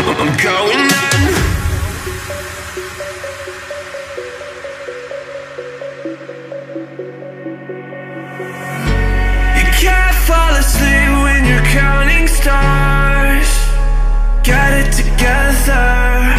I'm going. You can't fall asleep when you're counting stars. Get it together.